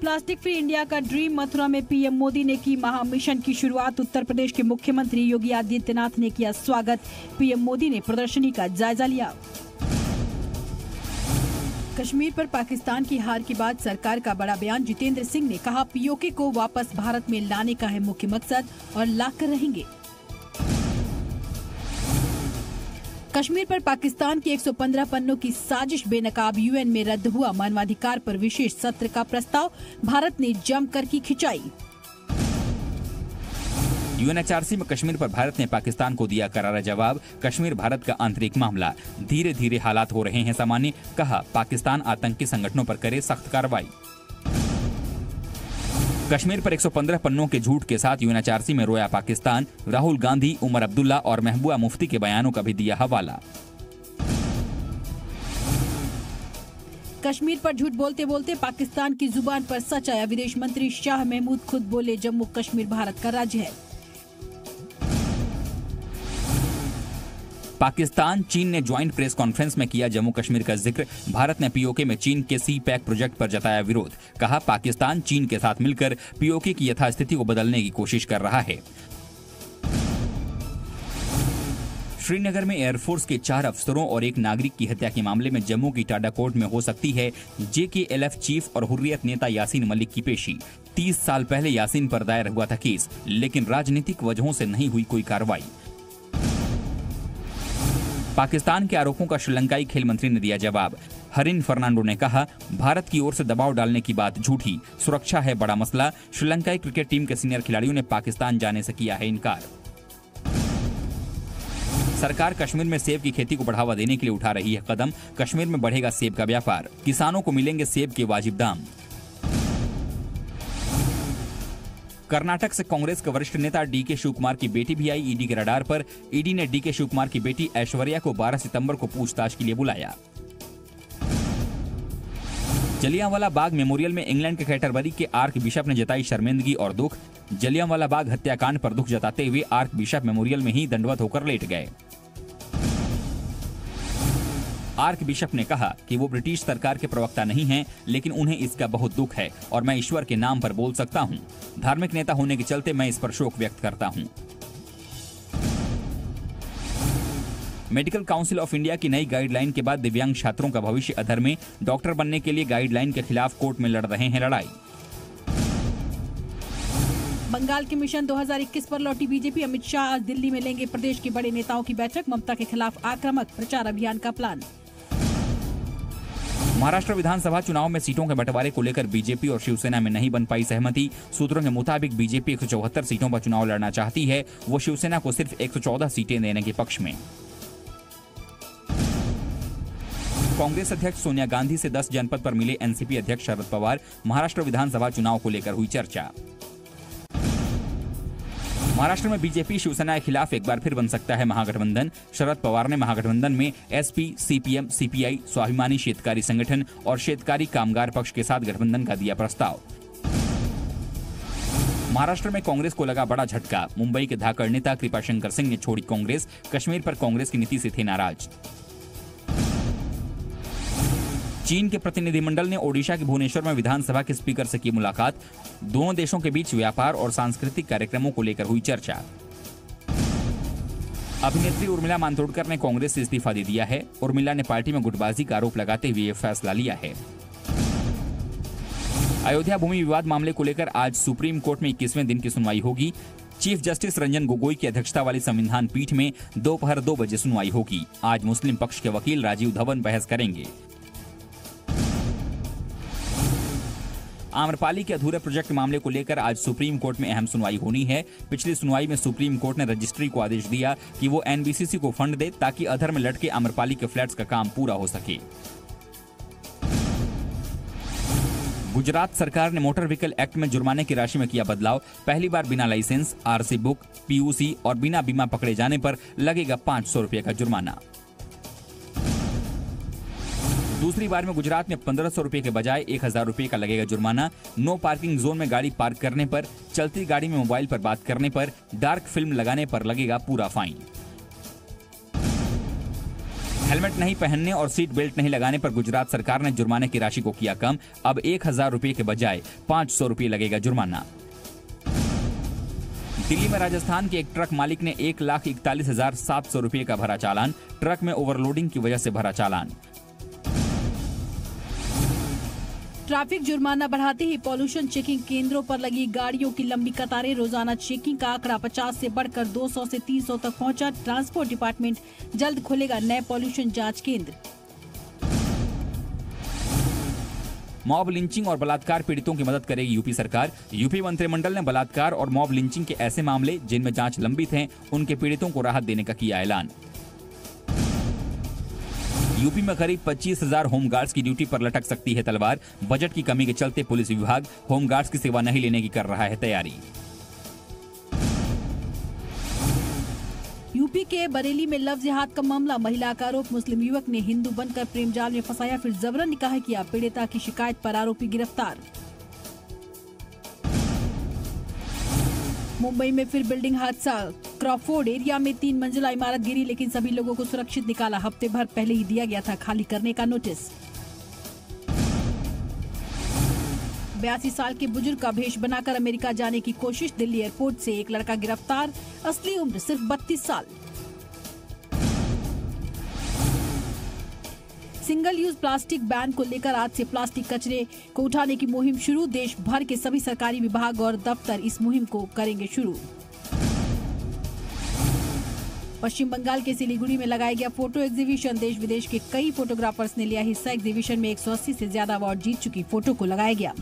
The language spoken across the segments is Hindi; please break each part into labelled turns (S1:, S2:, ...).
S1: प्लास्टिक फ्री इंडिया का ड्रीम मथुरा में पीएम मोदी ने की महामिशन की शुरुआत। उत्तर प्रदेश के मुख्यमंत्री योगी आदित्यनाथ ने किया स्वागत। पीएम मोदी ने प्रदर्शनी का जायजा लिया। कश्मीर पर पाकिस्तान की हार के बाद सरकार का बड़ा बयान, जितेंद्र सिंह ने कहा, पीओके को वापस भारत में लाने का है मुख्य मकसद और लाकर रहेंगे। कश्मीर पर पाकिस्तान की 115 पन्नों की साजिश बेनकाब यूएन में रद्द हुआ। मानवाधिकार पर विशेष सत्र का प्रस्ताव, भारत ने जमकर की खिंचाई।
S2: यूएनएचआरसी में कश्मीर पर भारत ने पाकिस्तान को दिया करारा जवाब। कश्मीर भारत का आंतरिक मामला। धीरे धीरे हालात हो रहे हैं, सामान्य कहा। पाकिस्तान आतंकी संगठनों पर करे सख्त कार्रवाई। कश्मीर पर 115 पन्नों के झूठ के साथ यूएनएचआरसी में रोया पाकिस्तान, राहुल गांधी, उमर अब्दुल्ला और महबूबा मुफ्ती के बयानों का भी दिया हवाला।
S1: कश्मीर पर झूठ बोलते बोलते पाकिस्तान की ज़ुबान पर सच आया। विदेश मंत्री शाह महमूद खुद बोले, जम्मू कश्मीर भारत का राज्य है।
S2: पाकिस्तान, चीन ने ज्वाइंट प्रेस कॉन्फ्रेंस में किया जम्मू कश्मीर का ज़िक्र। भारत ने पीओके में चीन के सी पैक प्रोजेक्ट पर जताया विरोध। कहा, पाकिस्तान, चीन के साथ मिलकर पीओके की यथास्थिति को बदलने की कोशिश कर रहा है। श्रीनगर में एयरफोर्स के चार अफसरों और एक नागरिक की हत्या के मामले में जम्मू की टाडा कोर्ट में हो सकती है जेकेएलएफ चीफ और हुर्रियत नेता यासीन मलिक की पेशी। 30 साल पहले यासीन पर दायर हुआ था केस, लेकिन राजनीतिक वजहों से नहीं हुई कोई कार्रवाई। पाकिस्तान के आरोपों का श्रीलंकाई खेल मंत्री ने दिया जवाब। हरिन फर्नांडो ने कहा, भारत की ओर से दबाव डालने की बात झूठी, सुरक्षा है बड़ा मसला, श्रीलंकाई क्रिकेट टीम के सीनियर खिलाड़ियों ने पाकिस्तान जाने से किया है इनकार। सरकार कश्मीर में सेब की खेती को बढ़ावा देने के लिए उठा रही है कदम, कश्मीर में बढ़ेगा सेब का व्यापार, किसानों को मिलेंगे सेब के वाजिब दाम। कर्नाटक से कांग्रेस के वरिष्ठ नेता डी के शिवकुमार की बेटी भी आई। ईडी के रडार पर ईडी ने डी के शिवकुमार की बेटी ऐश्वर्या को 12 सितंबर को पूछताछ के लिए बुलाया। जलियांवाला बाग मेमोरियल में इंग्लैंड के कैटरबरी के आर्क बिशप ने जताई शर्मिंदगी और दुख। जलियांवाला बाग हत्याकांड पर दुख जताते हुए आर्क बिशप मेमोरियल में ही दंडवत होकर लेट गए। आर्क बिशप ने कहा कि वो ब्रिटिश सरकार के प्रवक्ता नहीं हैं, लेकिन उन्हें इसका बहुत दुख है और मैं ईश्वर के नाम पर बोल सकता हूँ। धार्मिक नेता होने के चलते मैं इस पर शोक व्यक्त करता हूँ। मेडिकल काउंसिल ऑफ़ इंडिया की नई गाइडलाइन के बाद दिव्यांग छात्रों का भविष्य अधर में डॉक्टर बनने के लिए गाइडलाइन के खिलाफ कोर्ट में लड़ रहे हैं लड़ाई
S1: बंगाल के मिशन 2021 पर लौटी बीजेपी अमित शाह आज दिल्ली में लेंगे प्रदेश के बड़े नेताओं की बैठक ममता के खिलाफ आक्रामक प्रचार अभियान का प्लान
S2: महाराष्ट्र विधानसभा चुनाव में सीटों के बंटवारे को लेकर बीजेपी और शिवसेना में नहीं बन पाई सहमति। सूत्रों के मुताबिक बीजेपी एक सौ चौहत्तर सीटों पर चुनाव लड़ना चाहती है। वो शिवसेना को सिर्फ़ 114 सीटें देने के पक्ष में। कांग्रेस अध्यक्ष सोनिया गांधी से 10 जनपद पर मिले एनसीपी अध्यक्ष शरद पवार महाराष्ट्र विधानसभा चुनाव को लेकर हुई चर्चा। महाराष्ट्र में बीजेपी शिवसेना के खिलाफ एक बार फिर बन सकता है महागठबंधन। शरद पवार ने महागठबंधन में एसपी, सीपीएम, सीपीआई, स्वाभिमानी शेतकारी संगठन और शेतकारी कामगार पक्ष के साथ गठबंधन का दिया प्रस्ताव। महाराष्ट्र में कांग्रेस को लगा बड़ा झटका। मुंबई के धाकड़ नेता कृपाशंकर सिंह ने छोड़ी कांग्रेस। कश्मीर पर कांग्रेस की नीति से थे नाराज़। चीन के प्रतिनिधिमंडल ने ओडिशा के भुवनेश्वर में विधानसभा के स्पीकर से की मुलाकात। दोनों देशों के बीच व्यापार और सांस्कृतिक कार्यक्रमों को लेकर हुई चर्चा। अभिनेत्री उर्मिला मांतोड़कर ने कांग्रेस से इस्तीफा दे दिया है उर्मिला ने पार्टी में गुटबाजी का आरोप लगाते हुए यह फैसला लिया है। अयोध्या भूमि विवाद मामले को लेकर आज सुप्रीम कोर्ट में इक्कीसवें दिन की सुनवाई होगी। चीफ जस्टिस रंजन गोगोई की अध्यक्षता वाली संविधान पीठ में दोपहर दो बजे सुनवाई होगी। आज मुस्लिम पक्ष के वकील राजीव धवन बहस करेंगे। आम्रपाली के अधूरे प्रोजेक्ट मामले को लेकर आज सुप्रीम कोर्ट में अहम सुनवाई होनी है। पिछली सुनवाई में सुप्रीम कोर्ट ने रजिस्ट्री को आदेश दिया कि वो एनबीसीसी को फंड दे ताकि अधर में लटके आम्रपाली के फ्लैट्स का काम पूरा हो सके। गुजरात सरकार ने मोटर व्हीकल एक्ट में जुर्माने की राशि में किया बदलाव। पहली बार बिना लाइसेंस, आरसी बुक, पीयूसी और बिना बीमा पकड़े जाने पर लगेगा पाँच सौ का जुर्माना। दूसरी बार में गुजरात में पंद्रह सौ रुपए के बजाय एक हज़ार रुपए का लगेगा जुर्माना। नो पार्किंग जोन में गाड़ी पार्क करने पर, चलती गाड़ी में मोबाइल पर बात करने पर, डार्क फ़िल्म लगाने पर लगेगा पूरा फाइन। हेलमेट नहीं पहनने और सीट बेल्ट नहीं लगाने पर गुजरात सरकार ने जुर्माने की राशि को किया कम। अब एक हज़ार के बजाय पाँच सौ रुपये लगेगा जुर्माना। दिल्ली में राजस्थान के एक ट्रक मालिक ने एक लाख इकतालीस हज़ार सात सौ रुपये का भरा चालान। ट्रक में ओवरलोडिंग की वजह से भरा चालान।
S1: ट्रैफ़िक जुर्माना बढ़ाते ही पॉल्यूशन चेकिंग केंद्रों पर लगी गाड़ियों की लंबी कतारें। रोज़ाना चेकिंग का आंकड़ा 50 से बढ़कर 200 से 300 तक पहुँचा। ट्रांसपोर्ट डिपार्टमेंट जल्द खोलेगा नए पॉल्यूशन जाँच केंद्र।
S2: मॉब लिंचिंग और बलात्कार पीड़ितों की मदद करेगी यूपी सरकार। यूपी मंत्रिमंडल ने बलात्कार और मॉब लिंचिंग के ऐसे मामले, जिनमें जाँच लंबित हैं, उनके पीड़ितों को राहत देने का किया ऐलान। यूपी में करीब पच्चीस हज़ार होमगार्ड्स की ड्यूटी पर लटक सकती है तलवार। बजट की कमी के चलते पुलिस विभाग होमगार्ड्स की सेवा नहीं लेने की कर रहा है तैयारी।
S1: यूपी के बरेली में लव जिहाद का मामला, महिला का आरोप, मुस्लिम युवक ने हिंदू बनकर प्रेम जाल में फंसाया, फिर जबरन निकाह किया, पीड़िता की शिकायत पर आरोपी गिरफ़्तार। मुंबई में फिर बिल्डिंग हादसा। क्रॉफोर्ड एरिया में तीन मंजिला इमारत गिरी, लेकिन सभी लोगों को सुरक्षित निकाला। हफ़्ते भर पहले ही दिया गया था खाली करने का नोटिस। बयासी साल के बुज़ुर्ग का भेष बनाकर अमेरिका जाने की कोशिश, दिल्ली एयरपोर्ट से एक लड़का गिरफ़्तार, असली उम्र सिर्फ़ बत्तीस साल। सिंगल यूज़ प्लास्टिक बैन को लेकर आज से प्लास्टिक कचरे को उठाने की मुहिम शुरू। देश भर के सभी सरकारी विभाग और दफ्तर इस मुहिम को करेंगे शुरू। पश्चिम बंगाल के सिलीगुड़ी में लगाया गया फ़ोटो एग्जीबिशन, देश विदेश के कई फोटोग्राफर्स ने लिया हिस्सा। एग्जीबिशन में 180 से ज़्यादा अवार्ड जीत चुकी फ़ोटो को लगाया गया।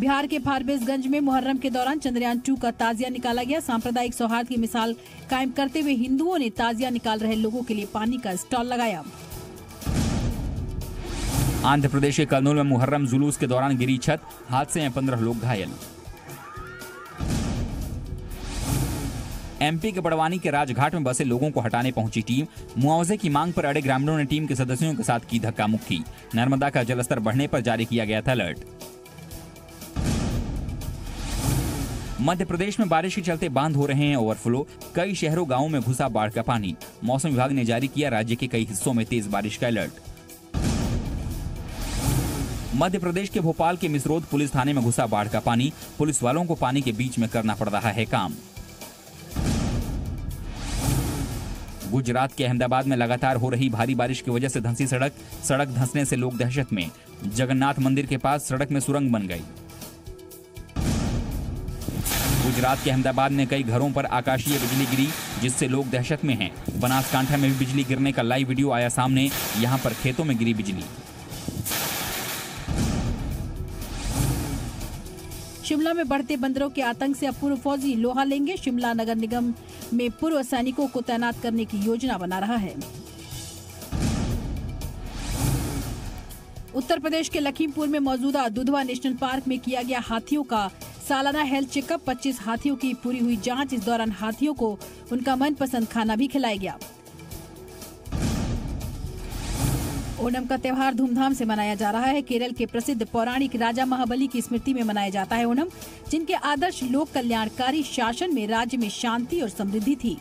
S1: बिहार के फारबिसगंज में मुहर्रम के दौरान चंद्रयान टू का ताजिया निकाला गया। सांप्रदायिक सौहार्द की मिसाल कायम करते हुए हिंदुओं ने ताजिया निकाल रहे लोगों के लिए पानी का स्टॉल लगाया।
S2: आंध्र प्रदेश के कर्नूल में मुहर्रम जुलूस के दौरान गिरी छत, हादसे में पंद्रह लोग घायल। एमपी के बड़वानी के राजघाट में बसे लोगों को हटाने पहुँची टीम। मुआवजे की मांग पर अड़े ग्रामीणों ने टीम के सदस्यों के साथ की धक्का मुक्की नर्मदा का जलस्तर बढ़ने पर जारी किया गया था अलर्ट। मध्य प्रदेश में बारिश के चलते बाँध हो रहे हैं ओवरफ्लो। कई शहरों, गाँवों में घुसा बाढ़ का पानी। मौसम विभाग ने जारी किया राज्य के कई हिस्सों में तेज बारिश का अलर्ट। मध्य प्रदेश के भोपाल के मिसरोद पुलिस थाने में घुसा बाढ़ का पानी। पुलिस वालों को पानी के बीच में करना पड़ रहा है काम। गुजरात के अहमदाबाद में लगातार हो रही भारी बारिश की वजह से धंसी सड़क सड़क धंसने से लोग दहशत में। जगन्नाथ मंदिर के पास सड़क में सुरंग बन गई। गुजरात के अहमदाबाद में कई घरों पर आकाशीय बिजली गिरी, जिससे लोग दहशत में हैं। बनासकांठा में भी बिजली गिरने का लाइव वीडियो आया सामने, यहाँ पर खेतों में गिरी बिजली।
S1: शिमला में बढ़ते बंदरों के आतंक से अब पूर्व फौजी लोहा लेंगे। शिमला नगर निगम में पूर्व सैनिकों को तैनात करने की योजना बना रहा है। उत्तर प्रदेश के लखीमपुर में मौजूदा दुधवा नेशनल पार्क में किया गया हाथियों का सालाना हेल्थ चेकअप। 25 हाथियों की पूरी हुई जाँच। इस दौरान हाथियों को उनका मनपसंद खाना भी खिलाया गया। ओणम का त्यौहार धूमधाम से मनाया जा रहा है। केरल के प्रसिद्ध पौराणिक राजा महाबली की स्मृति में मनाया जाता है ओणम, जिनके आदर्श लोक कल्याणकारी शासन में राज्य में शांति और समृद्धि थी।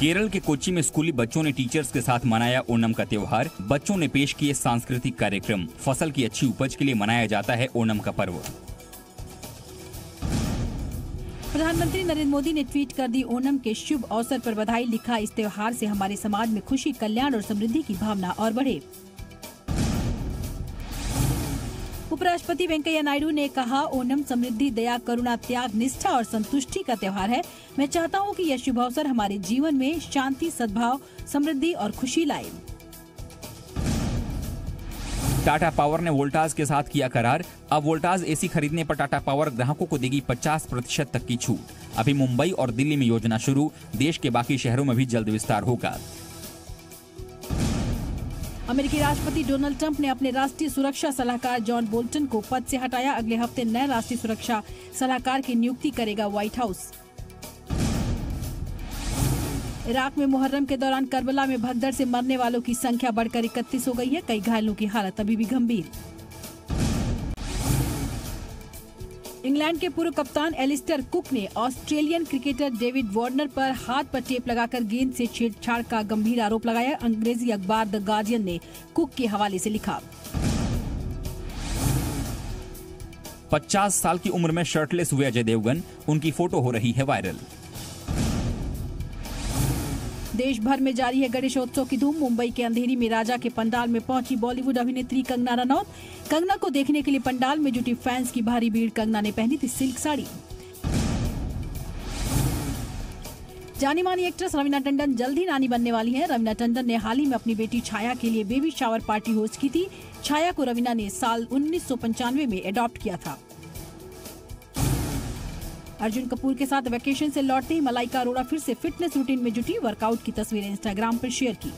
S2: केरल के कोच्चि में स्कूली बच्चों ने टीचर्स के साथ मनाया ओणम का त्योहार। बच्चों ने पेश किए सांस्कृतिक कार्यक्रम। फ़सल की अच्छी उपज के लिए मनाया जाता है ओणम का पर्व।
S1: प्रधानमंत्री नरेंद्र मोदी ने ट्वीट कर दी, ओणम के शुभ अवसर पर बधाई, लिखा इस त्योहार से हमारे समाज में खुशी, कल्याण और समृद्धि की भावना और बढ़े। उपराष्ट्रपति वेंकैया नायडू ने कहा, ओणम, समृद्धि, दया, करुणा, त्याग, निष्ठा और संतुष्टि का त्योहार है। मैं चाहता हूँ कि यह शुभ अवसर हमारे जीवन में शांति, सद्भाव, समृद्धि और खुशी लाए।
S2: टाटा पावर ने वोल्टाज के साथ किया करार। अब वोल्टास एसी खरीदने पर टाटा पावर ग्राहकों को देगी 50 प्रतिशत तक की छूट। अभी मुंबई और दिल्ली में योजना शुरू, देश के बाकी शहरों में भी जल्द विस्तार होगा।
S1: अमेरिकी राष्ट्रपति डोनाल्ड ट्रंप ने अपने राष्ट्रीय सुरक्षा सलाहकार जॉन बोल्टन को पद से हटाया। अगले हफ़्ते नए राष्ट्रीय सुरक्षा सलाहकार की नियुक्ति करेगा व्हाइट हाउस। इराक में मुहर्रम के दौरान करबला में भगदड़ से मरने वालों की संख्या बढ़कर इकतीस हो गई है। कई घायलों की हालत अभी भी गंभीर। इंग्लैंड के पूर्व कप्तान एलिस्टर कुक ने ऑस्ट्रेलियन क्रिकेटर डेविड वार्नर पर हाथ पर टेप लगाकर गेंद से छेड़छाड़ का गंभीर आरोप लगाया। अंग्रेज़ी अखबार द गार्डियन ने कुक के हवाले से लिखा।
S2: 50 साल की उम्र में शर्टलेस हुए अजय देवगन, उनकी फ़ोटो हो रही है वायरल।
S1: देश भर में जारी है गणेशोत्सव की धूम। मुंबई के अंधेरी में राजा के पंडाल में पहुँची बॉलीवुड अभिनेत्री कंगना रनौत। कंगना को देखने के लिए पंडाल में जुटी फैंस की भारी भीड़। कंगना ने पहनी थी सिल्क साड़ी। जानी मानी एक्ट्रेस रवीना टंडन जल्द ही नानी बनने वाली हैं। रवीना टंडन ने हाल ही में अपनी बेटी छाया के लिए बेबी शावर पार्टी होस्ट की थी। छाया को रवीना ने साल उन्नीस सौ पंचानवे में अडॉप्ट किया था। अर्जुन कपूर के साथ वैकेशन से लौटते ही मलाइका अरोड़ा फिर से फिटनेस रूटीन में जुटी। वर्कआउट की तस्वीरें इंस्टाग्राम पर शेयर की।